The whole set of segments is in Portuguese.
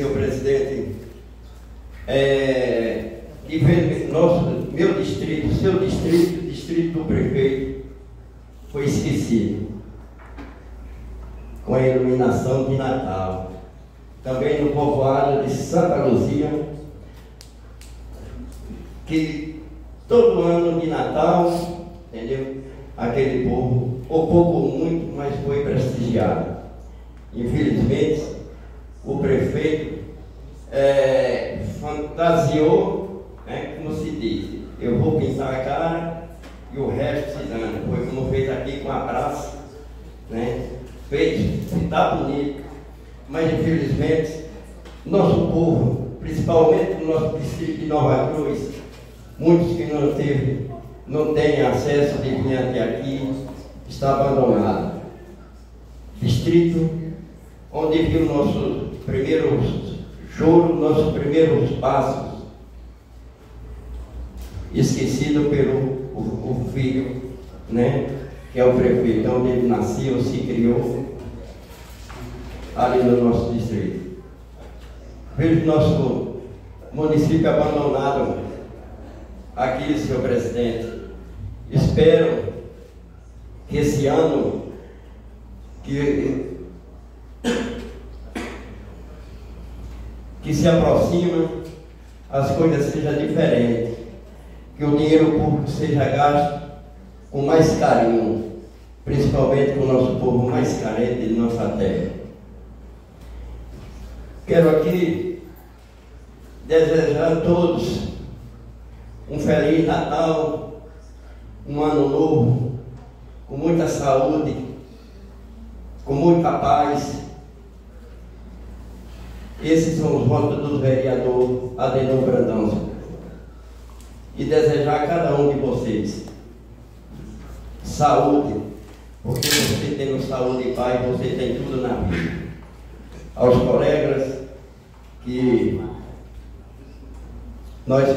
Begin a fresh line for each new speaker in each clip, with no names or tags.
senhor presidente, é, nosso, meu distrito, seu distrito, distrito do prefeito, foi esquecido com a iluminação de Natal. Também no povoado de Santa Luzia, que todo ano de Natal, entendeu? Aquele povo, ou pouco ou muito, mas foi prestigiado. Infelizmente, o prefeito é, fantasiou, né, como se diz, eu vou pintar a cara e o resto se dando. Foi como fez aqui com a praça, né? Fez, está bonito, mas infelizmente nosso povo, principalmente no nosso distrito de Nova Cruz, muitos que não teve, não têm acesso de vir até aqui, está abandonado. Distrito onde viu nossos primeiros choro, nossos primeiros passos, esquecido pelo o, o filho, né? Que é o prefeito, onde ele nasceu, se criou, ali no nosso distrito. Vejo nosso município abandonado aqui, senhor presidente. Espero que esse ano que que se aproxima, as coisas sejam diferentes, que o dinheiro público seja gasto com mais carinho, principalmente com o nosso povo mais carente de nossa terra. Quero aqui desejar a todos um feliz Natal, um ano novo, com muita saúde, com muita paz esses são os votos do vereador Adenor Brandão. E desejar a cada um de vocês saúde, porque você tendo saúde e paz, você tem tudo na vida. Aos colegas que nós,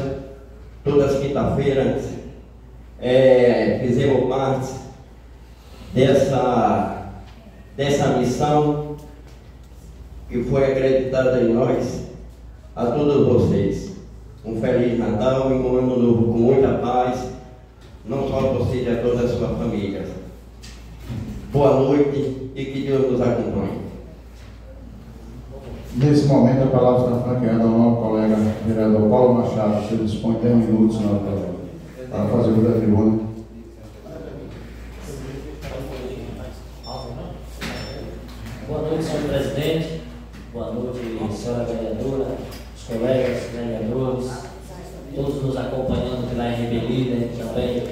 todas as quinta-feiras, é, fizemos parte dessa, dessa missão que foi acreditada em nós, a todos vocês. Um Feliz Natal e um Ano Novo com muita paz, não só a você e a toda a sua família. Boa noite e que Deus nos acompanhe.
Nesse momento, a palavra está franqueada ao nosso colega vereador Paulo Machado. Você dispõe 10 minutos para fazer o da tribuna.
Boa noite, senhor presidente. Boa noite, senhora vereadora, os colegas vereadores, todos nos acompanhando pela RB Líder, também